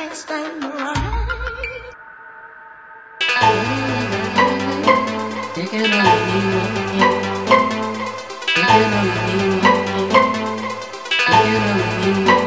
next time right. Taking all you need, taking all you Can't all you.